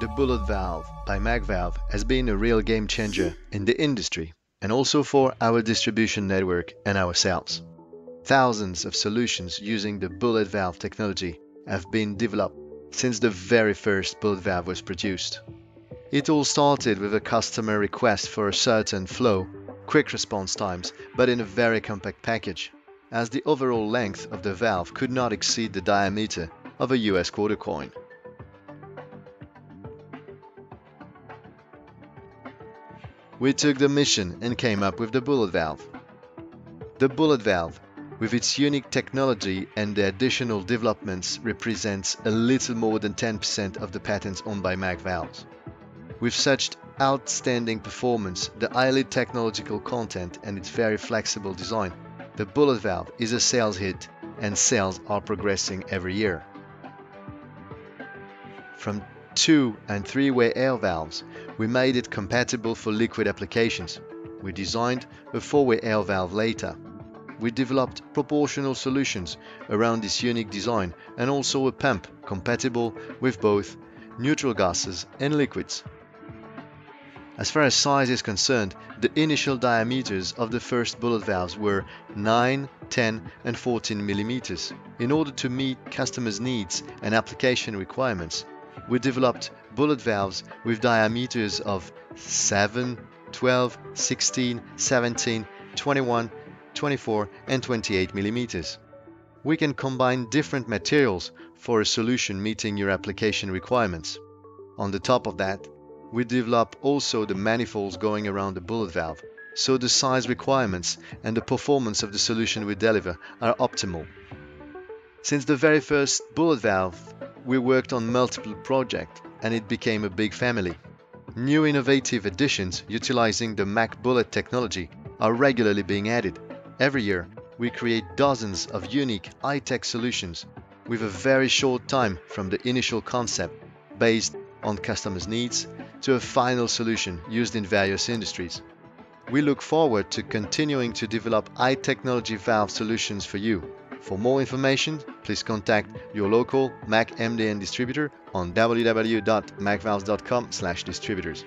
The bullet valve by MAC Valve has been a real game changer in the industry and also for our distribution network and ourselves. Thousands of solutions using the bullet valve technology have been developed since the very first bullet valve was produced. It all started with a customer request for a certain flow, quick response times, but in a very compact package, as the overall length of the valve could not exceed the diameter of a US quarter coin. we took the mission and came up with the bullet valve. The bullet valve, with its unique technology and the additional developments, represents a little more than 10% of the patents owned by MAC Valves. With such outstanding performance, the highly technological content and its very flexible design, the bullet valve is a sales hit and sales are progressing every year. From two and three-way air valves, we made it compatible for liquid applications. We designed a four-way air valve later. We developed proportional solutions around this unique design and also a pump compatible with both neutral gases and liquids. As far as size is concerned, the initial diameters of the first bullet valves were 9, 10 and 14 millimeters. In order to meet customers' needs and application requirements, we developed bullet valves with diameters of 7, 12, 16, 17, 21, 24 and 28 millimeters. We can combine different materials for a solution meeting your application requirements. On the top of that, we develop also the manifolds going around the bullet valve, so the size requirements and the performance of the solution we deliver are optimal. Since the very first bullet valve we worked on multiple projects and it became a big family. New innovative additions utilizing the Mac Bullet technology are regularly being added. Every year, we create dozens of unique high-tech solutions with a very short time from the initial concept based on customers' needs to a final solution used in various industries. We look forward to continuing to develop high-technology valve solutions for you for more information, please contact your local Mac MDN distributor on www.macvalves.com/distributors.